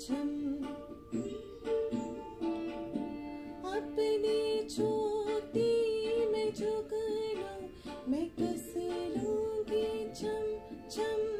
परचम अपनी छोटी में झुक मैं कस लूँगी चम चम